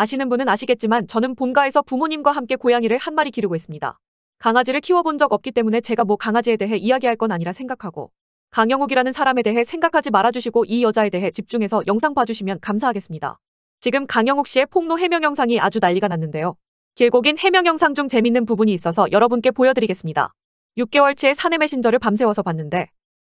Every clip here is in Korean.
아시는 분은 아시겠지만 저는 본가에서 부모님과 함께 고양이를 한 마리 기르고 있습니다. 강아지를 키워본 적 없기 때문에 제가 뭐 강아지에 대해 이야기할 건 아니라 생각하고 강영욱이라는 사람에 대해 생각하지 말아주시고 이 여자에 대해 집중해서 영상 봐주시면 감사하겠습니다. 지금 강영욱 씨의 폭로 해명 영상이 아주 난리가 났는데요. 길고 긴 해명 영상 중 재밌는 부분이 있어서 여러분께 보여드리겠습니다. 6개월치의 사내 메신저를 밤새워서 봤는데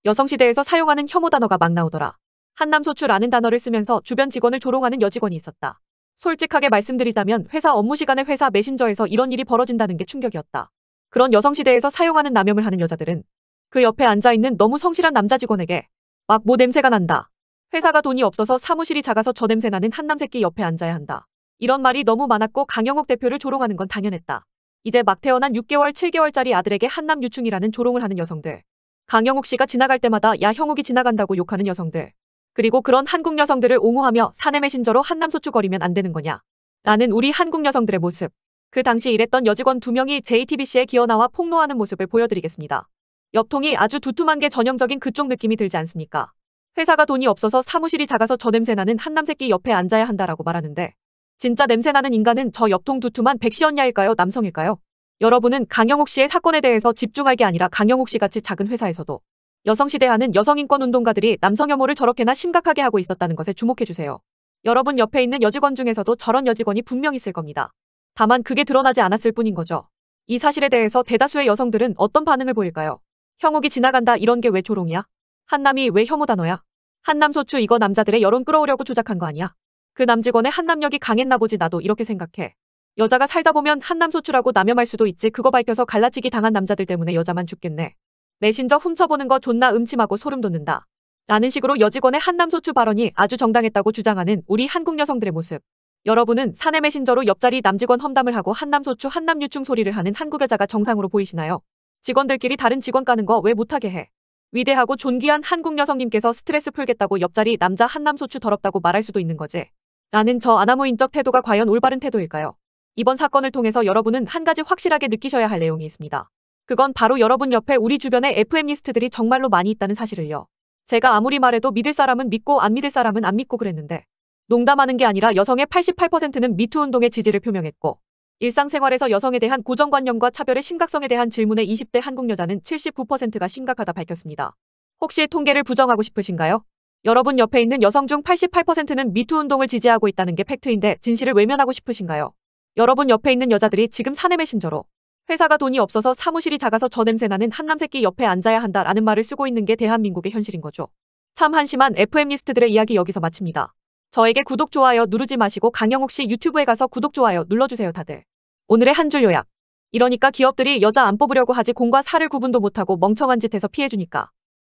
여성시대에서 사용하는 혐오 단어가 막 나오더라. 한남소추라는 단어를 쓰면서 주변 직원을 조롱하는 여직원이 있었다. 솔직하게 말씀드리자면 회사 업무 시간에 회사 메신저에서 이런 일이 벌어진다는 게 충격이었다. 그런 여성시대에서 사용하는 남염을 하는 여자들은 그 옆에 앉아있는 너무 성실한 남자 직원에게 막 뭐 냄새가 난다. 회사가 돈이 없어서 사무실이 작아서 저 냄새 나는 한남 새끼 옆에 앉아야 한다. 이런 말이 너무 많았고 강영욱 대표를 조롱하는 건 당연했다. 이제 막 태어난 6개월, 7개월짜리 아들에게 한남 유충이라는 조롱을 하는 여성들. 강영욱 씨가 지나갈 때마다 야 형욱이 지나간다고 욕하는 여성들. 그리고 그런 한국 여성들을 옹호하며 사내 메신저로 한남소추거리면 안 되는 거냐. 라는 우리 한국 여성들의 모습. 그 당시 일했던 여직원 두 명이 JTBC에 기어나와 폭로하는 모습을 보여드리겠습니다. 옆통이 아주 두툼한 게 전형적인 그쪽 느낌이 들지 않습니까? 회사가 돈이 없어서 사무실이 작아서 저 냄새나는 한남새끼 옆에 앉아야 한다라고 말하는데 진짜 냄새나는 인간은 저 옆통 두툼한 백시언냐일까요? 남성일까요? 여러분은 강영욱 씨의 사건에 대해서 집중할 게 아니라 강영욱 씨 같이 작은 회사에서도 여성시대하는 여성인권 운동가들이 남성 혐오를 저렇게나 심각하게 하고 있었다는 것에 주목해주세요. 여러분 옆에 있는 여직원 중에서도 저런 여직원이 분명 있을 겁니다. 다만 그게 드러나지 않았을 뿐인 거죠. 이 사실에 대해서 대다수의 여성들은 어떤 반응을 보일까요? 형욱이 지나간다 이런 게 왜 조롱이야? 한남이 왜 혐오 단어야? 한남소추 이거 남자들의 여론 끌어오려고 조작한 거 아니야? 그 남직원의 한남력이 강했나 보지 나도 이렇게 생각해. 여자가 살다 보면 한남소추라고 남염할 수도 있지 그거 밝혀서 갈라치기 당한 남자들 때문에 여자만 죽겠네. 메신저 훔쳐보는 거 존나 음침하고 소름 돋는다. 라는 식으로 여직원의 한남소추 발언이 아주 정당했다고 주장하는 우리 한국 여성들의 모습. 여러분은 사내 메신저로 옆자리 남직원 험담을 하고 한남소추 한남유충 소리를 하는 한국 여자가 정상으로 보이시나요? 직원들끼리 다른 직원 까는 거 왜 못하게 해? 위대하고 존귀한 한국 여성님께서 스트레스 풀겠다고 옆자리 남자 한남소추 더럽다고 말할 수도 있는 거지. 라는 저 아나무인적 태도가 과연 올바른 태도일까요? 이번 사건을 통해서 여러분은 한 가지 확실하게 느끼셔야 할 내용이 있습니다. 그건 바로 여러분 옆에 우리 주변에 FM리스트들이 정말로 많이 있다는 사실을요. 제가 아무리 말해도 믿을 사람은 믿고 안 믿을 사람은 안 믿고 그랬는데 농담하는 게 아니라 여성의 88%는 미투 운동의 지지를 표명했고 일상생활에서 여성에 대한 고정관념과 차별의 심각성에 대한 질문에 20대 한국 여자는 79%가 심각하다 밝혔습니다. 혹시 통계를 부정하고 싶으신가요? 여러분 옆에 있는 여성 중 88%는 미투 운동을 지지하고 있다는 게 팩트인데 진실을 외면하고 싶으신가요? 여러분 옆에 있는 여자들이 지금 사내 메신저로 회사가 돈이 없어서 사무실이 작아서 저 냄새나는 한남새끼 옆에 앉아야 한다라는 말을 쓰고 있는 게 대한민국의 현실인 거죠. 참 한심한 FM리스트들의 이야기 여기서 마칩니다. 저에게 구독, 좋아요 누르지 마시고 강영욱 씨 유튜브에 가서 구독, 좋아요 눌러주세요 다들. 오늘의 한 줄 요약. 이러니까 기업들이 여자 안 뽑으려고 하지 공과 사를 구분도 못하고 멍청한 짓 해서 피해주니까.